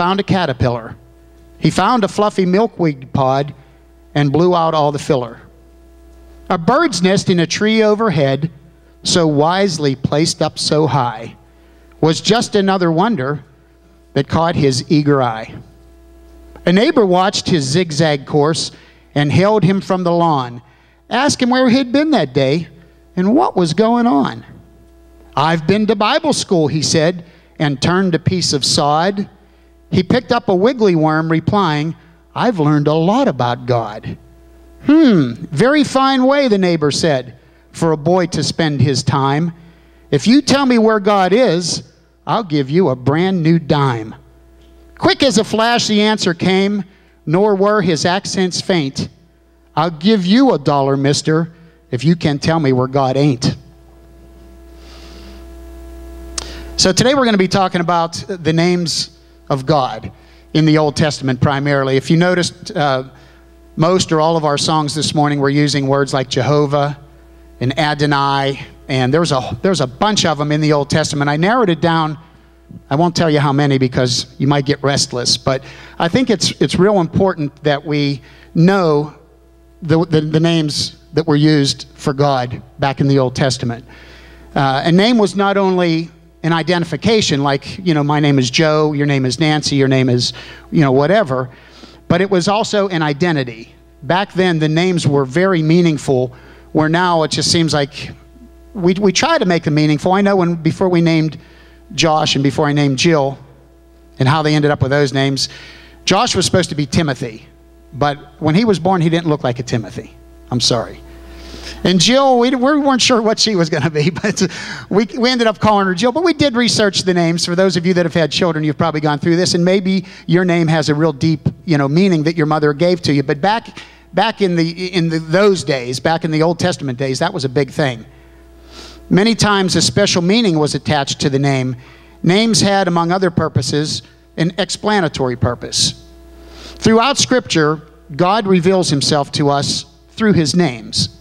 found a caterpillar. He found a fluffy milkweed pod and blew out all the filler. A bird's nest in a tree overhead, so wisely placed up so high, was just another wonder that caught his eager eye. A neighbor watched his zigzag course and hailed him from the lawn, asked him where he'd been that day and what was going on. I've been to Bible school, he said, and turned a piece of sod. He picked up a wiggly worm, replying, I've learned a lot about God. Hmm, very fine way, the neighbor said, for a boy to spend his time. If you tell me where God is, I'll give you a brand new dime. Quick as a flash, the answer came, nor were his accents faint. I'll give you a dollar, mister, if you can tell me where God ain't. So today we're going to be talking about the names of God in the Old Testament primarily. If you noticed, uh, most or all of our songs this morning were using words like Jehovah and Adonai, and there's a, there's a bunch of them in the Old Testament. I narrowed it down. I won't tell you how many because you might get restless, but I think it's, it's real important that we know the, the, the names that were used for God back in the Old Testament. Uh, a name was not only an identification, like, you know, my name is Joe, your name is Nancy, your name is, you know, whatever, but it was also an identity. Back then, the names were very meaningful, where now it just seems like we, we try to make them meaningful. I know when before we named Josh and before I named Jill and how they ended up with those names, Josh was supposed to be Timothy, but when he was born, he didn't look like a Timothy. I'm sorry. And Jill, we, we weren't sure what she was going to be, but we, we ended up calling her Jill. But we did research the names. For those of you that have had children, you've probably gone through this, and maybe your name has a real deep, you know, meaning that your mother gave to you. But back, back in the in the, those days, back in the Old Testament days, that was a big thing. Many times, a special meaning was attached to the name. Names had, among other purposes, an explanatory purpose. Throughout Scripture, God reveals Himself to us through His names.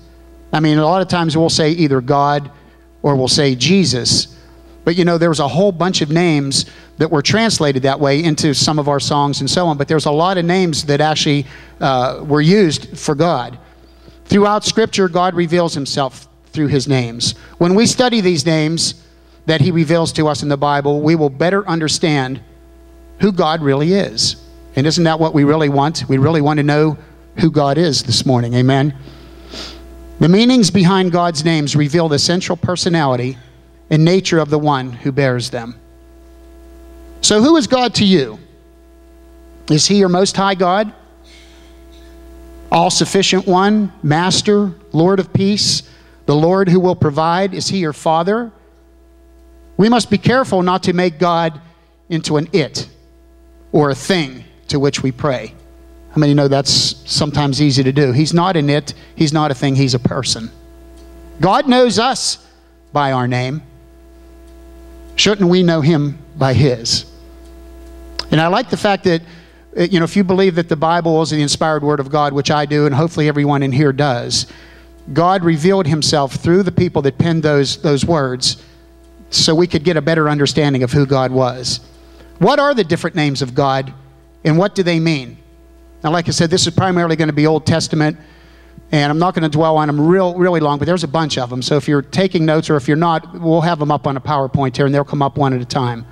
I mean, a lot of times we'll say either God or we'll say Jesus. But you know, there was a whole bunch of names that were translated that way into some of our songs and so on. But there's a lot of names that actually uh, were used for God. Throughout Scripture, God reveals Himself through His names. When we study these names that He reveals to us in the Bible, we will better understand who God really is. And isn't that what we really want? We really want to know who God is this morning. Amen. The meanings behind God's names reveal the central personality and nature of the one who bears them. So, who is God to you? Is he your most high God? All sufficient one, master, Lord of peace, the Lord who will provide? Is he your father? We must be careful not to make God into an it or a thing to which we pray. How many know that's sometimes easy to do? He's not an it, he's not a thing, he's a person. God knows us by our name. Shouldn't we know him by his? And I like the fact that, uh, you know, if you believe that the Bible is the inspired word of God, which I do, and hopefully everyone in here does, God revealed himself through the people that penned those, those words so we could get a better understanding of who God was. What are the different names of God and what do they mean? Now, like I said, this is primarily going to be Old Testament, and I'm not going to dwell on them real, really long, but there's a bunch of them. So if you're taking notes or if you're not, we'll have them up on a PowerPoint here, and they'll come up one at a time.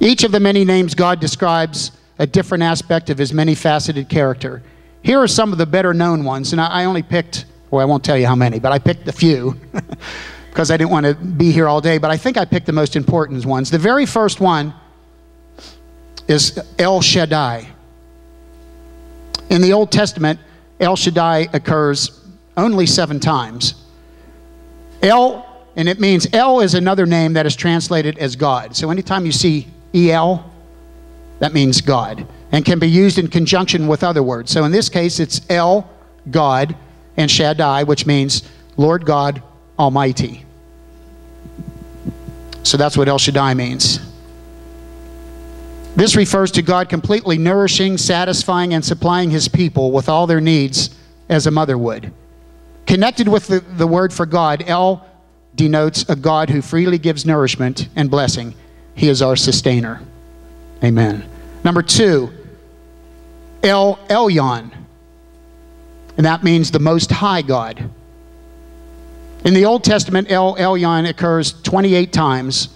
Each of the many names God describes a different aspect of his many faceted character. Here are some of the better known ones, and I only picked, well, I won't tell you how many, but I picked a few because I didn't want to be here all day, but I think I picked the most important ones. The very first one is El Shaddai. In the Old Testament, El Shaddai occurs only seven times. El, and it means El is another name that is translated as God. So anytime you see El, that means God, and can be used in conjunction with other words. So in this case, it's El, God, and Shaddai, which means Lord God Almighty. So that's what El Shaddai means. This refers to God completely nourishing, satisfying, and supplying his people with all their needs as a mother would. Connected with the, the word for God, El denotes a God who freely gives nourishment and blessing. He is our sustainer. Amen. Number two, El Elyon. And that means the Most High God. In the Old Testament, El Elyon occurs 28 times,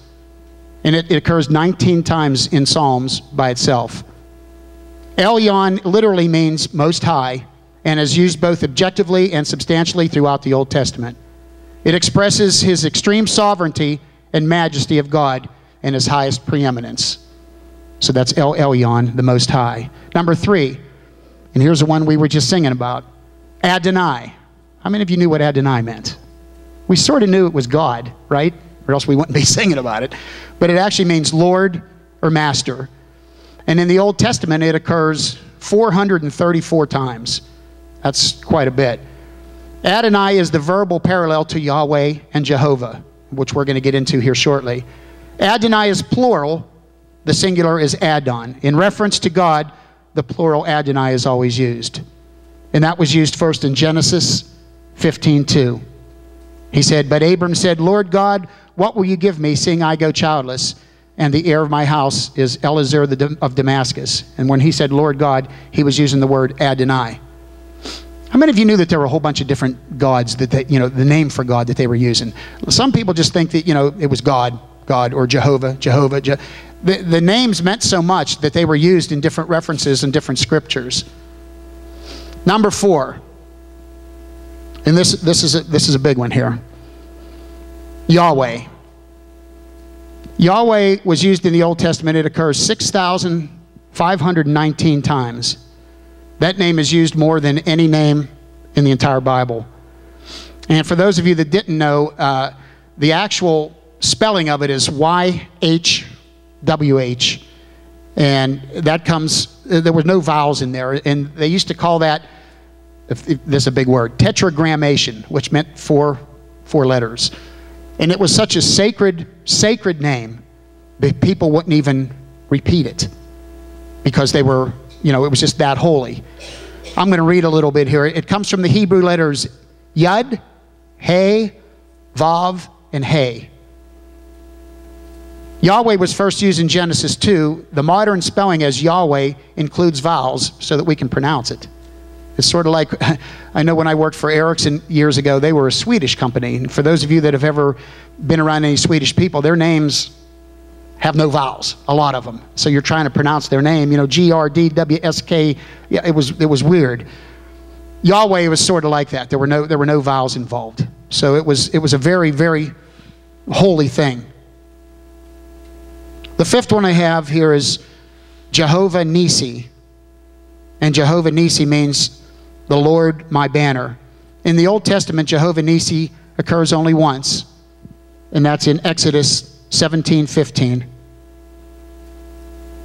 and it, it occurs 19 times in Psalms by itself. Elyon literally means Most High and is used both objectively and substantially throughout the Old Testament. It expresses his extreme sovereignty and majesty of God and his highest preeminence. So that's El Elyon, the Most High. Number three, and here's the one we were just singing about Adonai. How many of you knew what Adonai meant? We sort of knew it was God, right? Or else we wouldn't be singing about it. But it actually means Lord or Master. And in the Old Testament, it occurs 434 times. That's quite a bit. Adonai is the verbal parallel to Yahweh and Jehovah, which we're going to get into here shortly. Adonai is plural, the singular is Adon. In reference to God, the plural Adonai is always used. And that was used first in Genesis 15:2. He said, But Abram said, Lord God, what will you give me, seeing I go childless? And the heir of my house is Eliezer of Damascus. And when he said, Lord God, he was using the word Adonai. How many of you knew that there were a whole bunch of different gods that they, you know, the name for God that they were using? Some people just think that, you know, it was God, God, or Jehovah, Jehovah. Je- the, the names meant so much that they were used in different references and different scriptures. Number four, and this, this, is a, this is a big one here Yahweh. Yahweh was used in the Old Testament. It occurs 6,519 times. That name is used more than any name in the entire Bible. And for those of you that didn't know, uh, the actual spelling of it is YHWH. And that comes, there was no vowels in there. And they used to call that, if, if, this is a big word, tetragrammaton, which meant four, four letters. And it was such a sacred, sacred name that people wouldn't even repeat it because they were you know, it was just that holy. I'm going to read a little bit here. It comes from the Hebrew letters Yud, He, Vav, and He. Yahweh was first used in Genesis 2. The modern spelling as Yahweh includes vowels so that we can pronounce it. It's sort of like, I know when I worked for Ericsson years ago, they were a Swedish company. And for those of you that have ever been around any Swedish people, their names have no vowels, a lot of them. So you're trying to pronounce their name, you know, G R D W S K. Yeah, it was it was weird. Yahweh was sort of like that. There were no there were no vowels involved. So it was it was a very very holy thing. The fifth one I have here is Jehovah Nisi. And Jehovah Nisi means the Lord my banner. In the Old Testament, Jehovah Nisi occurs only once, and that's in Exodus 17 15.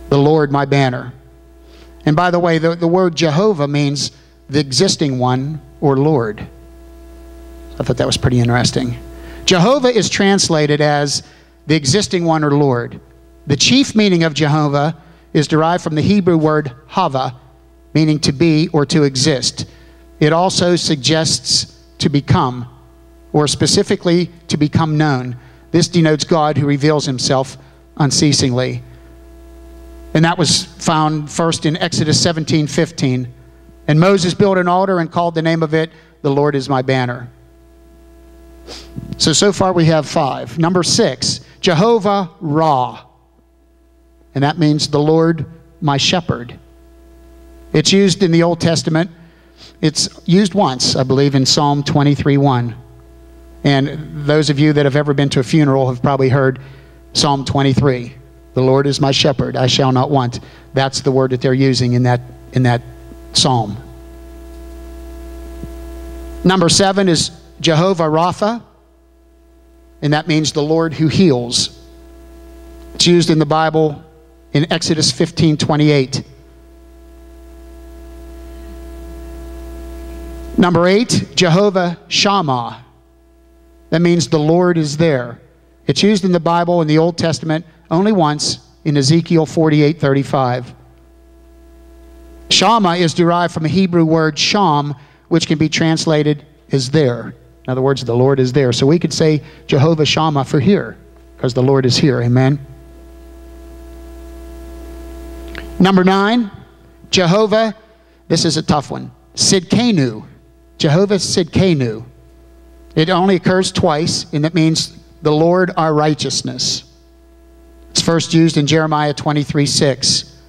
The Lord my banner. And by the way, the, the word Jehovah means the existing one or Lord. I thought that was pretty interesting. Jehovah is translated as the existing one or Lord. The chief meaning of Jehovah is derived from the Hebrew word hava, meaning to be or to exist. It also suggests to become, or specifically to become known. This denotes God who reveals himself unceasingly. And that was found first in Exodus 17 15. And Moses built an altar and called the name of it, The Lord is my banner. So, so far we have five. Number six, Jehovah Ra. And that means the Lord my shepherd. It's used in the Old Testament. It's used once, I believe, in Psalm 23 1. And those of you that have ever been to a funeral have probably heard Psalm 23. The Lord is my shepherd, I shall not want. That's the word that they're using in that, in that psalm. Number seven is Jehovah Rapha, and that means the Lord who heals. It's used in the Bible in Exodus 15 28. Number eight, Jehovah Shammah. That means the Lord is there. It's used in the Bible in the Old Testament only once in Ezekiel 48 35. Shammah is derived from a Hebrew word sham, which can be translated as there. In other words, the Lord is there. So we could say Jehovah Shammah for here, because the Lord is here. Amen. Number nine, Jehovah, this is a tough one, Sidkenu. Jehovah Sidkenu. It only occurs twice, and it means the Lord our righteousness. It's first used in Jeremiah 23 6.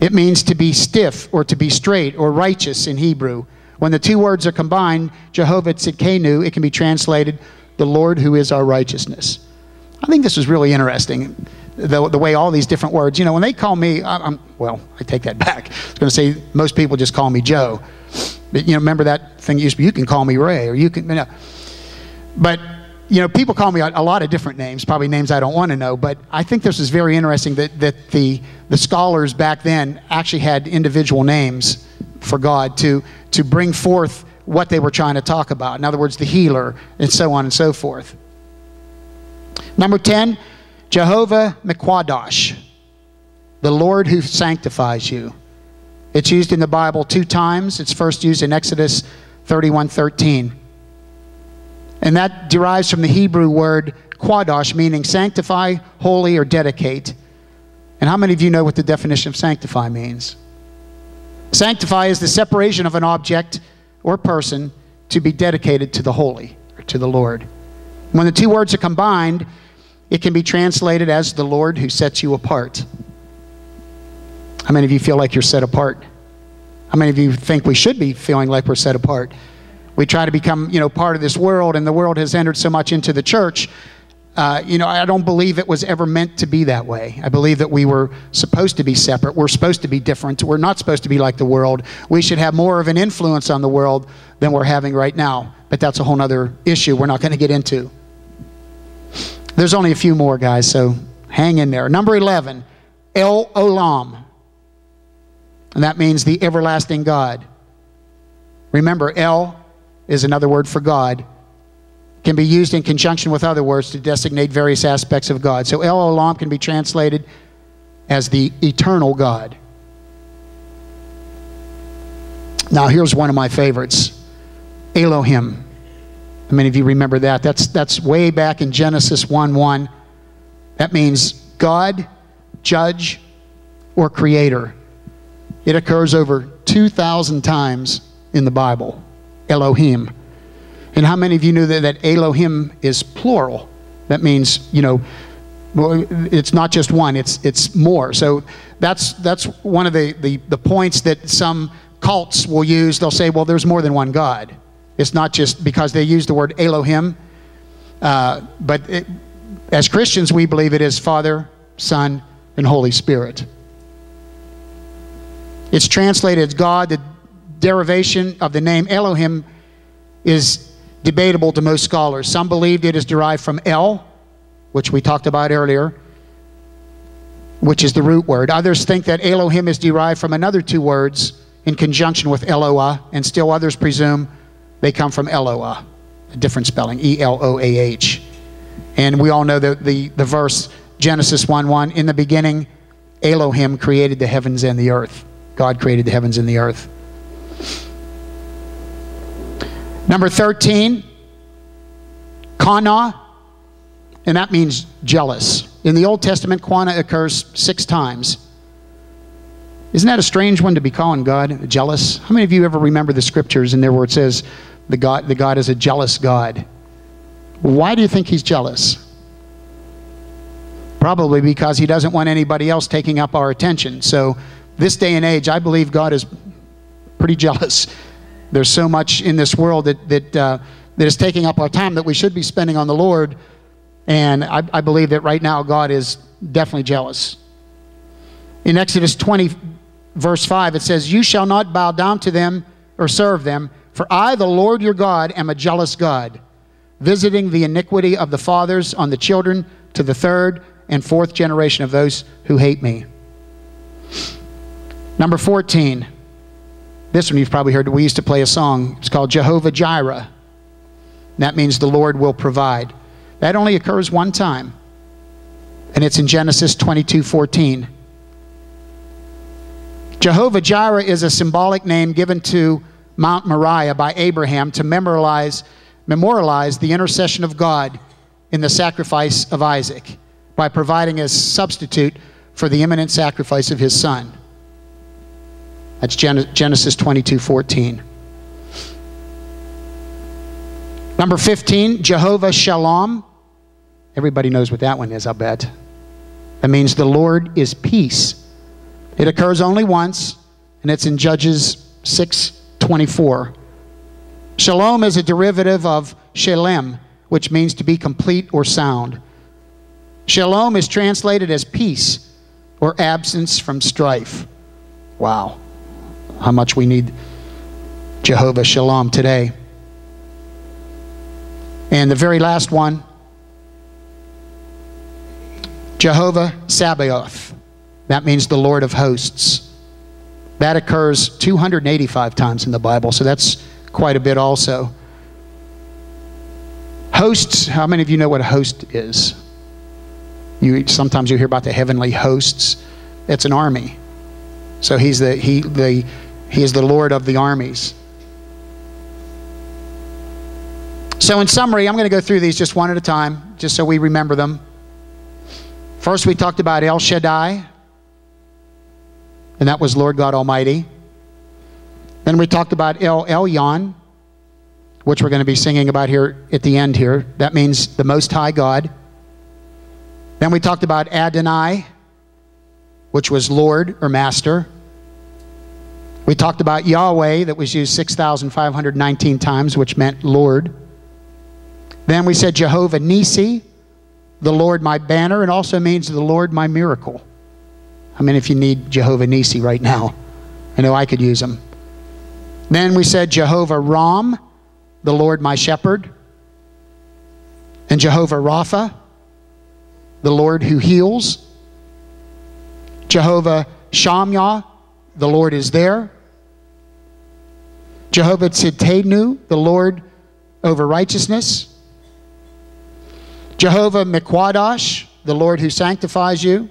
It means to be stiff or to be straight or righteous in Hebrew. When the two words are combined, Jehovah Tzidkenu, it can be translated, the Lord who is our righteousness. I think this is really interesting, the, the way all these different words, you know, when they call me, I'm, well, I take that back. I was going to say most people just call me Joe. You know, remember that thing used to be, you can call me Ray, or you can, you know. But, you know, people call me a, a lot of different names, probably names I don't want to know, but I think this is very interesting that, that the, the scholars back then actually had individual names for God to, to bring forth what they were trying to talk about. In other words, the healer, and so on and so forth. Number 10, Jehovah Mekwadosh, the Lord who sanctifies you. It's used in the Bible two times. It's first used in Exodus 31 13. And that derives from the Hebrew word kwadosh, meaning sanctify, holy, or dedicate. And how many of you know what the definition of sanctify means? Sanctify is the separation of an object or person to be dedicated to the holy or to the Lord. When the two words are combined, it can be translated as the Lord who sets you apart. How many of you feel like you're set apart? How many of you think we should be feeling like we're set apart? We try to become, you know, part of this world, and the world has entered so much into the church. Uh, you know, I don't believe it was ever meant to be that way. I believe that we were supposed to be separate. We're supposed to be different. We're not supposed to be like the world. We should have more of an influence on the world than we're having right now. But that's a whole other issue we're not going to get into. There's only a few more, guys, so hang in there. Number 11, El Olam. And that means the everlasting God. Remember, El is another word for God. Can be used in conjunction with other words to designate various aspects of God. So El Olam can be translated as the eternal God. Now, here's one of my favorites Elohim. How many of you remember that? That's, that's way back in Genesis 1 1. That means God, judge, or creator. It occurs over 2,000 times in the Bible. Elohim. And how many of you knew that, that Elohim is plural? That means, you know, it's not just one, it's, it's more. So that's, that's one of the, the, the points that some cults will use. They'll say, well, there's more than one God. It's not just because they use the word Elohim, uh, but it, as Christians, we believe it is Father, Son, and Holy Spirit. It's translated as God. The derivation of the name Elohim is debatable to most scholars. Some believed it is derived from El, which we talked about earlier, which is the root word. Others think that Elohim is derived from another two words in conjunction with Eloah, and still others presume they come from Eloah, a different spelling, E L O A H. And we all know the, the, the verse, Genesis 1 1, in the beginning, Elohim created the heavens and the earth. God created the heavens and the earth. Number 13, Kana, and that means jealous. In the Old Testament, Kana occurs six times. Isn't that a strange one to be calling God jealous? How many of you ever remember the scriptures in there where it says the God, the God is a jealous God? Why do you think he's jealous? Probably because he doesn't want anybody else taking up our attention. So, this day and age, I believe God is pretty jealous. There's so much in this world that, that, uh, that is taking up our time that we should be spending on the Lord. And I, I believe that right now God is definitely jealous. In Exodus 20, verse 5, it says, You shall not bow down to them or serve them, for I, the Lord your God, am a jealous God, visiting the iniquity of the fathers on the children to the third and fourth generation of those who hate me. Number 14. This one you've probably heard. We used to play a song. It's called Jehovah Jireh. That means the Lord will provide. That only occurs one time. And it's in Genesis 22 14. Jehovah Jireh is a symbolic name given to Mount Moriah by Abraham to memorialize, memorialize the intercession of God in the sacrifice of Isaac by providing a substitute for the imminent sacrifice of his son. That's Genesis 22 14. Number 15, Jehovah Shalom. Everybody knows what that one is, I bet. That means the Lord is peace. It occurs only once, and it's in Judges 6 24. Shalom is a derivative of shalem, which means to be complete or sound. Shalom is translated as peace or absence from strife. Wow. How much we need Jehovah Shalom today. And the very last one Jehovah Sabaoth. That means the Lord of hosts. That occurs 285 times in the Bible, so that's quite a bit also. Hosts, how many of you know what a host is? You, sometimes you hear about the heavenly hosts. It's an army. So he's the, he, the, he is the Lord of the armies. So, in summary, I'm going to go through these just one at a time, just so we remember them. First, we talked about El Shaddai, and that was Lord God Almighty. Then we talked about El Elyon, which we're going to be singing about here at the end here. That means the Most High God. Then we talked about Adonai, which was Lord or Master. We talked about Yahweh, that was used 6,519 times, which meant Lord. Then we said Jehovah Nisi, the Lord my banner, and also means the Lord my miracle. I mean, if you need Jehovah Nisi right now, I know I could use him. Then we said Jehovah Ram, the Lord my shepherd, and Jehovah Rapha, the Lord who heals. Jehovah Shammah, the Lord is there. Jehovah Tsidkenu, the Lord over righteousness. Jehovah Mikwadash, the Lord who sanctifies you.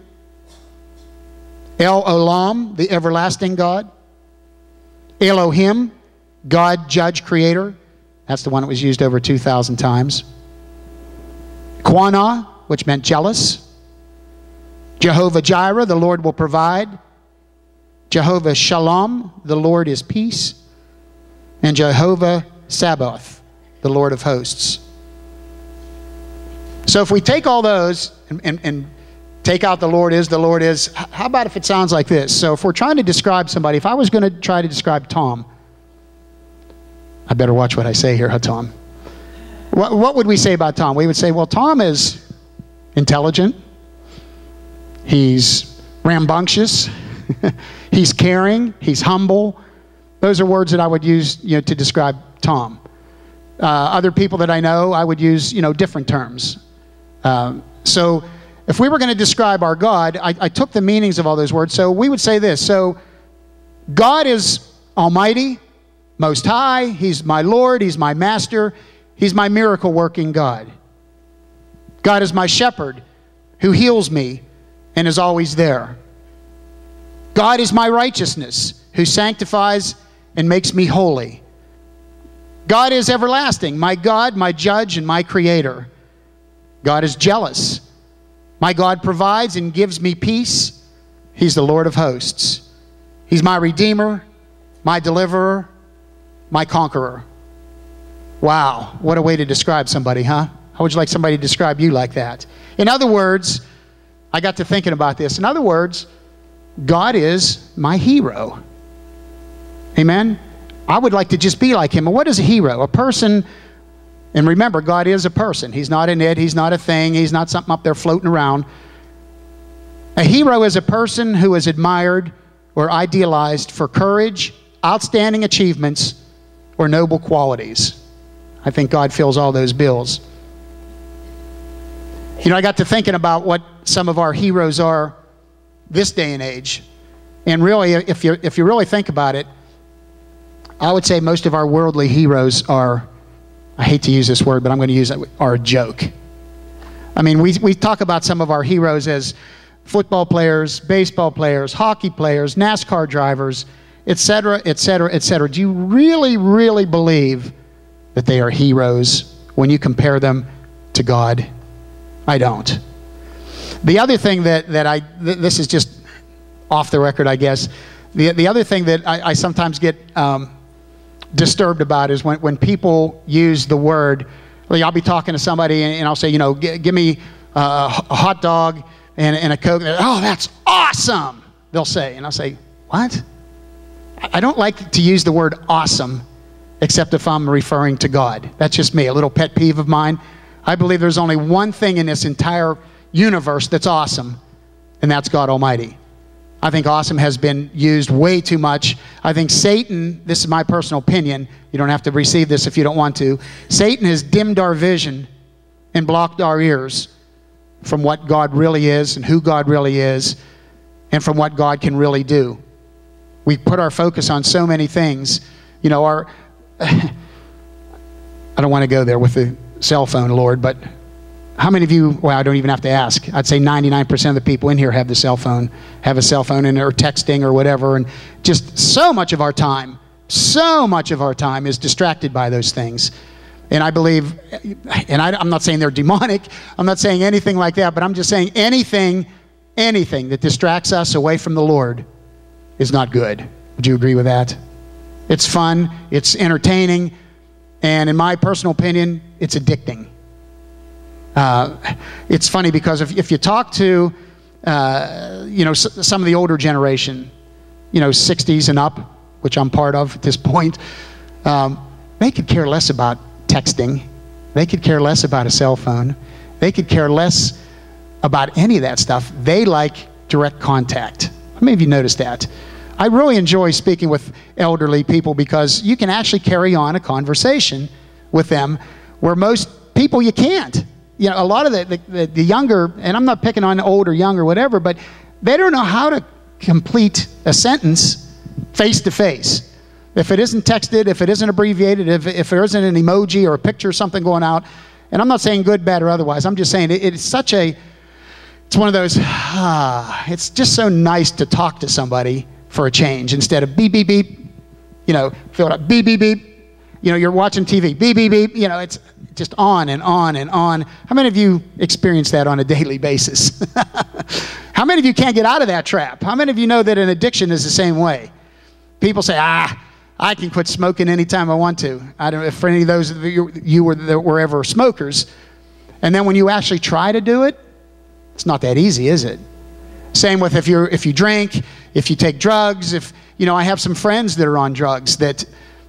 El Olam, the everlasting God. Elohim, God, judge, creator. That's the one that was used over 2,000 times. Quanah, which meant jealous. Jehovah Jireh, the Lord will provide. Jehovah Shalom, the Lord is peace. And Jehovah Sabaoth, the Lord of hosts. So if we take all those and, and, and take out the Lord is, the Lord is. How about if it sounds like this? So if we're trying to describe somebody, if I was going to try to describe Tom, I better watch what I say here, huh, Tom? What, what would we say about Tom? We would say, well, Tom is intelligent, he's rambunctious, he's caring, he's humble. Those are words that I would use you know, to describe Tom. Uh, other people that I know, I would use you know, different terms. Uh, so if we were going to describe our God, I, I took the meanings of all those words. So we would say this. So God is almighty, most high. He's my Lord. He's my master. He's my miracle working God. God is my shepherd who heals me and is always there. God is my righteousness who sanctifies and makes me holy. God is everlasting, my God, my judge, and my creator. God is jealous my God provides and gives me peace. He's the Lord of hosts. He's my Redeemer, my Deliverer, my Conqueror. Wow, what a way to describe somebody, huh? How would you like somebody to describe you like that? In other words, I got to thinking about this. In other words, God is my hero. Amen? I would like to just be like him. And what is a hero? A person and remember, God is a person. He's not an it, He's not a thing, He's not something up there floating around. A hero is a person who is admired or idealized for courage, outstanding achievements, or noble qualities. I think God fills all those bills. You know, I got to thinking about what some of our heroes are this day and age. And really, if you, if you really think about it, I would say most of our worldly heroes are I hate to use this word, but I'm going to use it, are a joke. I mean, we, we talk about some of our heroes as football players, baseball players, hockey players, NASCAR drivers, etc., etc., etc. Do you really, really believe that they are heroes when you compare them to God? I don't. The other thing that, that I, th- this is just off the record, I guess. The, the other thing that I, I sometimes get um, disturbed about is when, when people use the word, like I'll be talking to somebody and, and I'll say, you know, give me a hot dog and, and a Coke. oh, that's awesome, they'll say. And I'll say, what? I don't like to use the word awesome except if I'm referring to God. That's just me, a little pet peeve of mine. I believe there's only one thing in this entire universe that's awesome, and that's God Almighty. I think awesome has been used way too much. I think Satan, this is my personal opinion, you don't have to receive this if you don't want to. Satan has dimmed our vision and blocked our ears from what God really is and who God really is and from what God can really do. We put our focus on so many things. You know, our I don't want to go there with the cell phone, Lord, but how many of you, well, I don't even have to ask. I'd say 99% of the people in here have the cell phone, have a cell phone and or texting or whatever. And just so much of our time, so much of our time is distracted by those things. And I believe, and I, am not saying they're demonic, I'm not saying anything like that, but I'm just saying anything, anything that distracts us away from the Lord is not good. Would you agree with that? It's fun, it's entertaining, and in my personal opinion, it's addicting. Uh, it's funny because if, if you talk to, uh, you know, some of the older generation, you know, 60s and up, which I'm part of at this point, um, they could care less about texting. They could care less about a cell phone. They could care less about any of that stuff. They like direct contact. How many of you noticed that? I really enjoy speaking with elderly people because you can actually carry on a conversation with them where most people you can't. You know, a lot of the, the, the younger, and I'm not picking on old or young or whatever, but they don't know how to complete a sentence face to face. If it isn't texted, if it isn't abbreviated, if, if there isn't an emoji or a picture or something going out, and I'm not saying good, bad, or otherwise, I'm just saying it, it's such a, it's one of those, ah, it's just so nice to talk to somebody for a change instead of beep, beep, beep, you know, fill it up, beep, beep, beep. You know, you're watching TV, beep, beep, beep. You know, it's just on and on and on. How many of you experience that on a daily basis? How many of you can't get out of that trap? How many of you know that an addiction is the same way? People say, ah, I can quit smoking anytime I want to. I don't know if for any of those of you, you were, that were ever smokers. And then when you actually try to do it, it's not that easy, is it? Same with if, you're, if you drink, if you take drugs, if, you know, I have some friends that are on drugs that,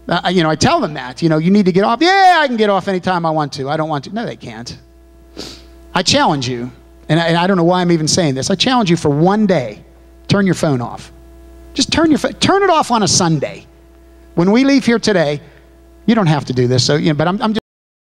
uh, you know, I tell them that, you know, you need to get off. Yeah, I can get off anytime I want to. I don't want to. No, they can't. I challenge you, and I, and I don't know why I'm even saying this. I challenge you for one day, turn your phone off. Just turn your turn it off on a Sunday. When we leave here today, you don't have to do this. So, you know, but I'm, I'm just